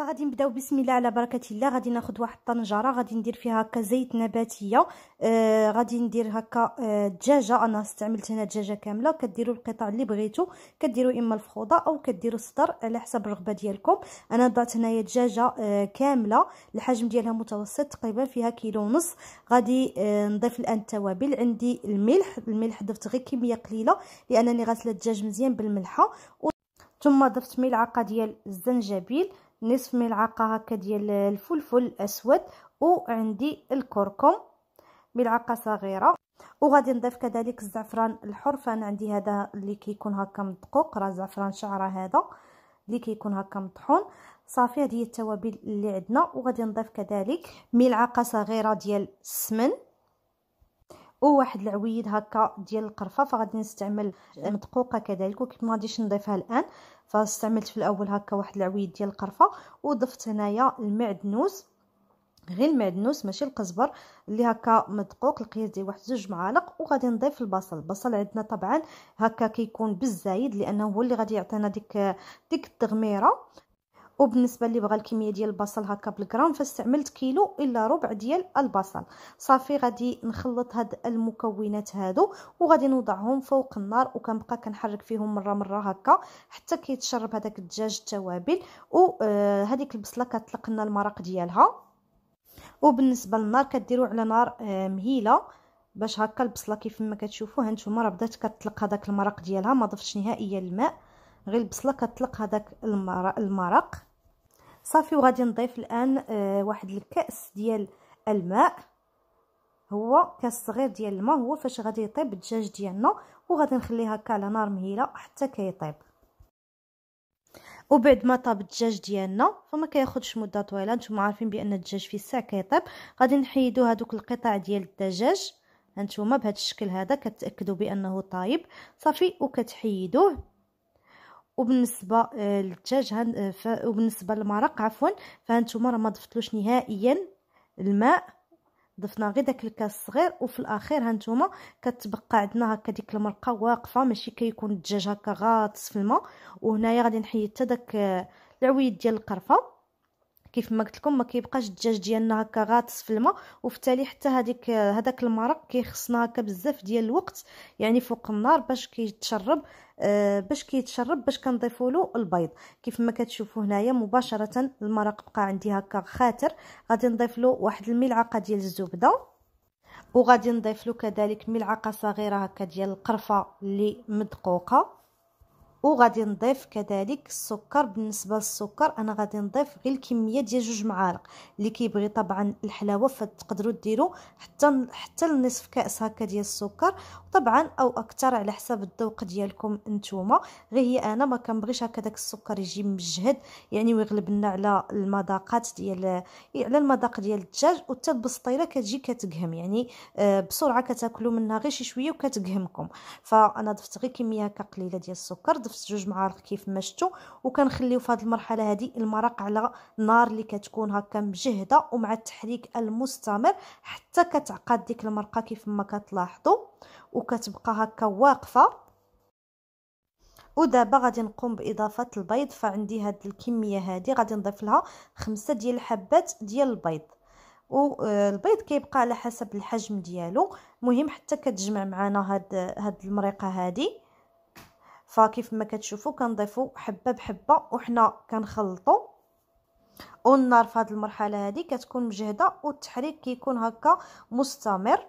فغادي نبداو بسم الله على بركة الله. غادي ناخذ واحد الطنجرة غادي ندير فيها هكا زيت نباتية. آه غادي ندير هكا آه دجاجة. أنا استعملت هنا دجاجة كاملة. كديروا القطع اللي بغيتو كديروا إما الفخوضة أو كديروا الصدر على حسب الرغبة ديالكم. أنا ضعت هنايا دجاجة آه كاملة. الحجم ديالها متوسط تقريبا فيها كيلو ونص. غادي آه نضيف الآن التوابل. عندي الملح. الملح ضفت غير كمية قليلة لأنني غاسله الدجاج مزيان بالملحة. ثم ضفت ملعقة ديال الزنجبيل. نصف ملعقة هكا ديال الفلفل الأسود وعندي الكركم ملعقة صغيرة. وغادي نضيف كذلك الزعفران الحر فانا عندي هذا اللي كيكون هكا مدقوق راه زعفران شعرة هذا اللي كيكون هكا مطحون. صافي هذه هي التوابل اللي عندنا. وغادي نضيف كذلك ملعقة صغيرة ديال السمن وواحد العويد هكا ديال القرفة. فغادي نستعمل مدقوقة كذلك وكيف ما غاديش نضيفها الآن. فاستعملت في الأول هكا واحد العويد ديال القرفة وضفت هنايا المعدنوس غير المعدنوس ماشي القزبر اللي هكا مدقوق القياس ديال واحد زوج معالق وغادي نضيف البصل. البصل عندنا طبعا هكا كيكون بالزايد لأنه هو اللي غادي يعطينا ديك ديك التغميرة. وبالنسبة اللي بغى الكمية ديال البصل هكا بالغرام فاستعملت كيلو إلا ربع ديال البصل. صافي غادي نخلط هاد المكونات هادو وغادي نوضعهم فوق النار وكنبقى كنحرك فيهم مرة مرة هكا حتى كيتشرب هذاك الدجاج التوابل وهذيك البصلة كتطلق لنا المرق ديالها. وبالنسبة للنار كديروا على نار مهيلة باش هكا البصلة كيف ما كتشوفوا هانتوما راه بدات كتطلق هذاك المرق ديالها ما ضفتش نهائيا الماء. غير البصلة كتطلق هذاك المرق. صافي وغادي نضيف الآن آه واحد الكأس ديال الماء. هو كأس صغير ديال الماء هو فاش غادي يطيب الدجاج ديالنا وغادي نخليه هكا على نار مهيلة حتى كيطيب. وبعد ما طاب الدجاج ديالنا فما كياخذش مدة طويلة. نتوما عارفين بأن الدجاج في الساعة كيطيب. غادي نحيدو هذوك القطع ديال الدجاج. هانتوما بهذا الشكل هذا كتاكدوا بأنه طايب. صافي وكتحيدوه. وبالنسبة للدجاج وبالنسبة للمرق عفوا فهانتوما راه ما ضفتلوش نهائيا الماء. ضفنا غير داك الكاس الصغير وفي الأخير هانتوما كتبقى عندنا هكا ديك المرقة واقفة ماشي كيكون الدجاج هكا غاطس في الماء وهنايا غادي نحيد حتى داك العويد ديال القرفة. كيف ما قلت لكم ما كيبقاش الدجاج ديالنا هكا غاطس في الماء وفي التالي حتى هذيك هذاك المرق كيخصنا هكا بزاف ديال الوقت يعني فوق النار باش كيتشرب آه باش كيتشرب باش كنضيفوا له البيض. كيف ما كتشوفوا هنايا مباشرة المرق بقى عندي هكا خاتر غادي نضيف له واحد الملعقة ديال الزبدة وغادي نضيف له كذلك ملعقة صغيرة هكا ديال القرفة اللي مدقوقة. وغادي نضيف كذلك السكر. بالنسبة للسكر أنا غادي نضيف غير الكمية ديال جوج معالق اللي كيبغي طبعا الحلاوة فتقدروا ديروا حتى حتى لنصف كأس هكا ديال السكر. طبعا أو أكثر على حسب الذوق ديالكم نتوما غير هي أنا ما كنبغيش هكا داك السكر يجي مجهد يعني ويغلب لنا على المذاقات ديال على المذاق ديال الدجاج. وحتى البسطيله كتجي كتقهم يعني بسرعة كتاكلوا منها غير شي شوية وكتقهمكم. فأنا ضفت غير كمية هكا قليلة ديال السكر. ضفت جوج معالق كيف ما شفتوا وكنخليو في هذه المرحلة هذه المرق على نار اللي كتكون هكا مجهدة ومع التحريك المستمر حتى كتعقد ديك المرقة كيف ما كتلاحظوا وكتبقى هكا واقفة. ودابا غادي نقوم بإضافة البيض فعندي هاد الكمية هذه غادي نضيف لها خمسة ديال الحبات ديال البيض. والبيض كيبقى على حسب الحجم ديالو مهم حتى كتجمع معنا هاد هاد المريقه هذه فكيف ما كتشوفوا كنضيفوا حبة بحبة وحنا كنخلطوا والنار في هذه المرحلة هذه كتكون مجهدة والتحريك كيكون هكا مستمر.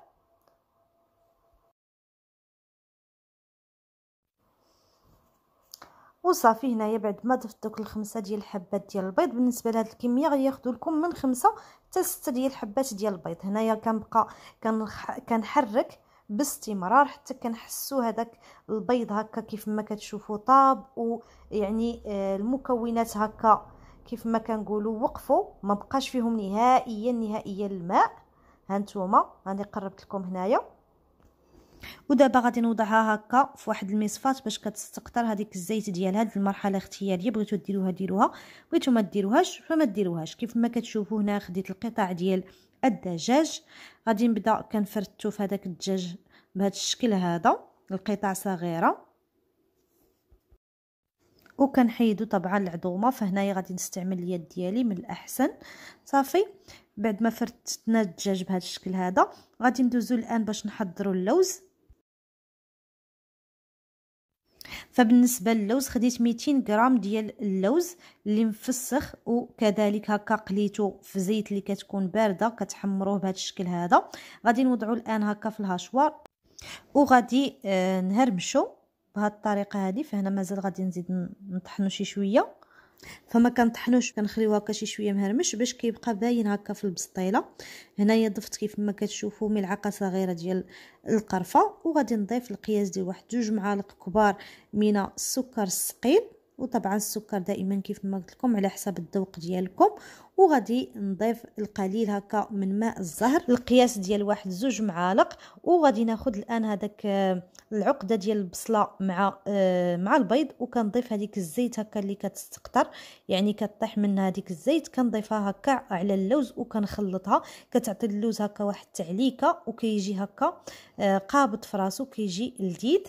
وصافي هنايا بعد ما ضفت دوك الخمسه ديال الحبات ديال البيض بالنسبة لهاد الكمية غادي ياخذوا لكم من خمسة حتى ستة ديال الحبات ديال البيض. هنايا كنبقى كنحرك باستمرار حتى كنحسوا هذاك البيض هكا كيف ما كتشوفوا طاب ويعني المكونات هكا كيف ما كنقولوا وقفوا ما بقاش فيهم نهائيا نهائيا الماء. هانتوما راني قربت لكم هنايا. ودابا غادي نوضعها هكا في واحد المصفات باش كتستقطر هذيك الزيت ديال هاد المرحلة اختياريه بغيتو ديروها ديروها. بغيتو ما ديروهاش فما ديروهاش. كيف ما كتشوفوا هنا خديت القطع ديال الدجاج. غادي نبدأ كنفرتو في هذاك الدجاج بهذا الشكل هذا القطع صغيرة. وكنحيدو طبعا العظومة فهنايا غادي نستعمل اليد ديالي من الأحسن. صافي. بعد ما فرتنا الدجاج بهذا الشكل هذا غادي ندوزو الآن باش نحضروا اللوز. فبالنسبة للوز خديت 200 غرام ديال اللوز اللي مفسخ وكذلك هكا قليته في زيت اللي كتكون باردة كتحمروه بهذا الشكل هذا. غادي نوضعوا الآن هكا في الهاشوار وغادي آه نهرمشو بهذه الطريقة هذه فهنا مازال غادي نزيد نطحنو شي شوية. فما كنطحنوش كنخليوه هكا شي شوية مهرمش باش كيبقى باين هكا في البسطيلة. هنايا ضفت كيف ما كتشوفوا ملعقة صغيرة ديال القرفة وغادي نضيف القياس ديال واحد جوج معالق كبار من السكر الثقيل. وطبعا السكر دائما كيف ما قلت لكم على حسب الذوق ديالكم. وغادي نضيف القليل هكا من ماء الزهر. القياس ديال واحد زوج معالق. وغادي ناخذ الآن هذاك العقدة ديال البصلة مع آه، مع البيض وكنضيف هذيك الزيت هكا اللي كتستقطر. يعني كطيح منها هذيك الزيت كنضيفها هكا على اللوز وكنخلطها. كتعطي اللوز هكا واحد التعليكة وكيجي هكا آه، قابض في راسو كيجي لذيذ.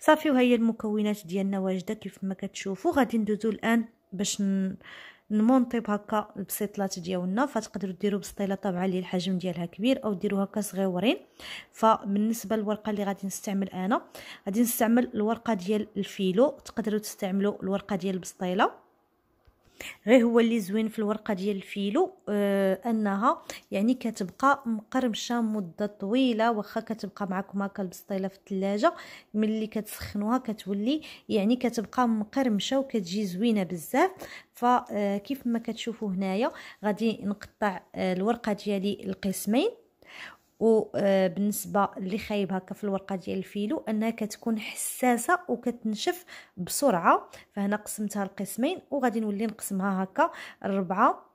صافي وهي المكونات ديالنا واجدة كيف ما كتشوفوا. غادي ندوزو الآن باش نمونطيب هكا البسيطلات ديالنا فتقدروا ديروا بسطيلة طبعا اللي الحجم ديالها كبير أو ديروا هكا صغيورين. فبالنسبة للورقة اللي غادي نستعمل أنا غادي نستعمل الورقة ديال الفيلو تقدروا تستعملوا الورقة ديال البسطيلة. غير هو اللي زوين في الورقة ديال الفيلو آه أنها يعني كتبقى مقرمشة مدة طويلة واخا كتبقى معكم هكا البسطيلة في الثلاجه ملي كتسخنوها كتولي يعني كتبقى مقرمشة وكتجي زوينة بزاف. فكيف ما كتشوفوا هنايا غادي نقطع آه الورقة ديالي القسمين. وبالنسبه اللي خايب هكا في الورقة ديال الفيلو أنها كتكون حساسة وكتنشف بسرعة. فهنا قسمتها لقسمين وغادي نولي نقسمها هكا. ربعة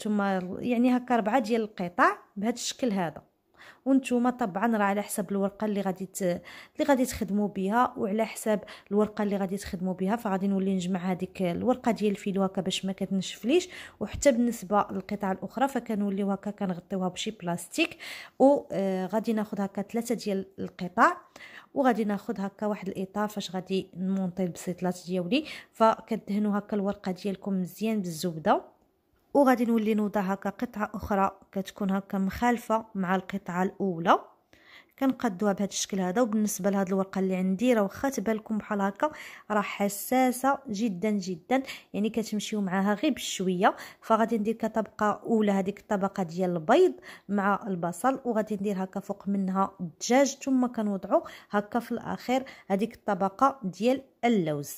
ثم يعني هكا ربعة ديال القطع بهذا الشكل هذا. وأنتم طبعا راه على حسب الورقة اللي غادي ت... اللي غادي تخدموا بها وعلى حساب الورقة اللي غادي تخدموا بها فغادي نولي نجمع هذيك الورقة ديال الفيلو هكا باش ما كتنشفليش. وحتى بالنسبة للقطع الأخرى فكنوليو هكا كنغطيوها بشي بلاستيك. وغادي ناخذ هكا ثلاثة ديال القطع. وغادي ناخذ هكا واحد الإطار فاش غادي نمونطي البسيطلات ديالي. فكدهنوا هكا الورقة ديالكم مزيان بالزبدة. وغادي نولي نوضع هكا قطعة أخرى كتكون هكا مخالفة مع القطعة الأولى. كنقادوها بهذا الشكل هذا وبالنسبة لهاد الورقة اللي عندي راه واخا تبان لكم بحال هكا راه حساسة جدا جدا يعني كتمشيو معاها غير بشوية. فغادي ندير كطبقه أولى هذيك الطبقة ديال البيض مع البصل وغادي ندير هكا فوق منها الدجاج. ثم كنوضعو هكا في الأخير هذيك الطبقة ديال اللوز.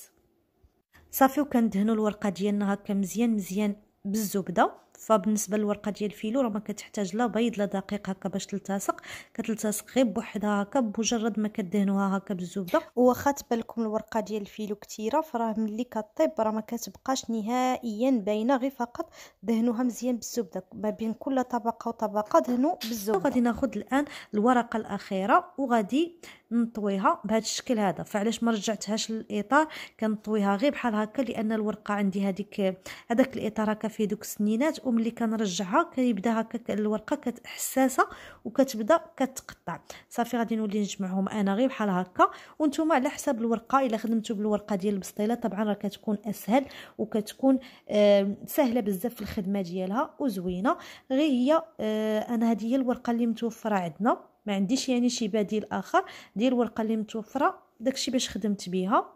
صافي وكندهنوا الورقة ديالنا هكا مزيان مزيان. بالزبدة. فبالنسبة للورقة ديال الفيلو راه ما كتحتاج لا بيض لا دقيق هكا باش تلتصق. كتلتصق غير بوحدها هكا بمجرد ما كدهنوها هكا بالزبدة. واخا تبان لكم الورقة ديال الفيلو كثيره فراه ملي كطيب راه ما كتبقاش نهائيا باينة غير فقط دهنوها مزيان بالزبدة. ما بين كل طبقة وطبقة دهنوا بالزبدة. غادي ناخذ الآن الورقة الأخيرة وغادي نطويها بهذا الشكل هذا. فعلاش ما رجعتهاش للإطار؟ كنطويها غير بحال هكا لأن الورقة عندي هذيك هذاك الإطار هكا فيه دوك السنينات وملي كنرجعها كيبدا هكا الورقة حساسه وكتبدا كتقطع. صافي غادي نولي نجمعهم أنا غير بحال هكا. وأنتم على حساب الورقة إلا خدمتوا بالورقة ديال البسطيلة طبعا راه كتكون أسهل وكتكون آه سهلة بزاف في الخدمة ديالها وزوينة. غير هي آه أنا هذه هي الورقة اللي متوفرة عندنا. ما عنديش يعني شي بديل آخر. ديال الورقه اللي متوفرة داكشي باش خدمت بها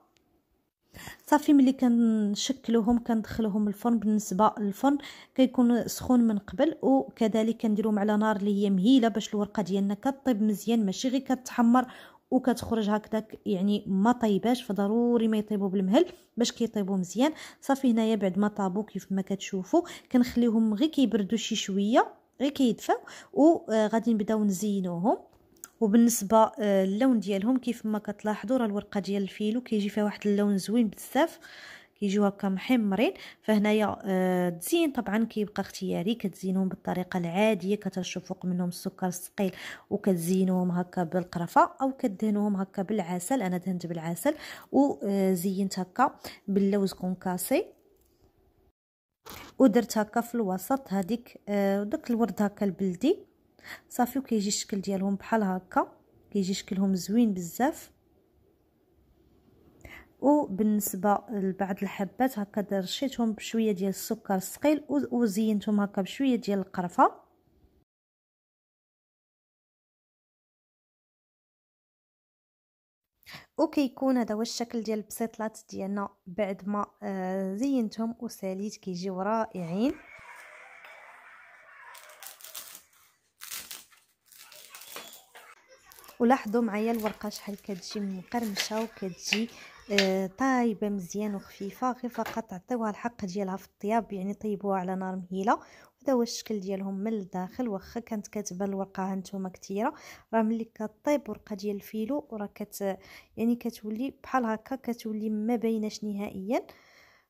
صافي ملي كنشكلوهم كندخلوهم الفرن بالنسبة للفرن كيكون سخون من قبل وكذلك كنديروهم على نار اللي هي مهيلة باش الورقة ديالنا كطيب مزيان ماشي غير كتحمر وكتخرج هكذاك يعني ما طيباش فضروري ما يطيبوا بالمهل باش كيطيبوا مزيان. صافي هنايا بعد ما طابوا كيف ما كتشوفوا كنخليهم غير كيبردوا شي شوية. غير كيدفاو وغادي نبداو نزينوهم. وبالنسبة للون ديالهم كيف ما كتلاحظوا راه الورقة ديال الفيلو كيجي فيها واحد اللون زوين بزاف. كيجيو هكا محمرين. فهنايا التزيين طبعا كيبقى اختياري. كتزينوهم بالطريقة العادية. كترشوا فوق منهم السكر الثقيل وكتزينوهم هكا بالقرفة أو كدهنوهم هكا بالعسل. أنا دهنت بالعسل. وزينت هكا باللوز كونكاسي. ودرت هكا في الوسط هذيك آه داك الورد هكا البلدي. صافي وكيجي الشكل ديالهم بحال هكا. كيجي شكلهم زوين بزاف. وبالنسبة لبعض الحبات هكا رشيتهم بشوية ديال السكر الثقيل وزينتهم هكا بشوية ديال القرفة. وكيكون هذا هو الشكل ديال البسيطلات ديالنا بعد ما آه زينتهم وساليت كيجيو رائعين. ولاحظوا معايا الورقة شحال كتجي مقرمشه وكتجي آه طايبة مزيان وخفيفة غير فقط عطيوها الحق ديالها في الطياب يعني طيبوها على نار مهيلة. هو الشكل ديالهم من الداخل واخا كانت كتبان الورقة هانتوما كثيره راه ملي كطيب ورقة ديال الفيلو راه كت يعني كتولي بحال هكا كتولي ما بايناش نهائيا.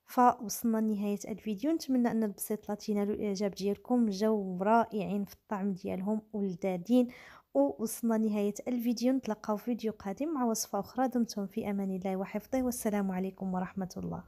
فوصلنا لنهاية الفيديو نتمنى أن البسيطلات ينالوا الإعجاب ديالكم جاو رائعين في الطعم ديالهم ولذاذين. ووصلنا لنهاية الفيديو نتلاقاو في فيديو قادم مع وصفة أخرى. دمتم في أمان الله وحفظه والسلام عليكم ورحمة الله.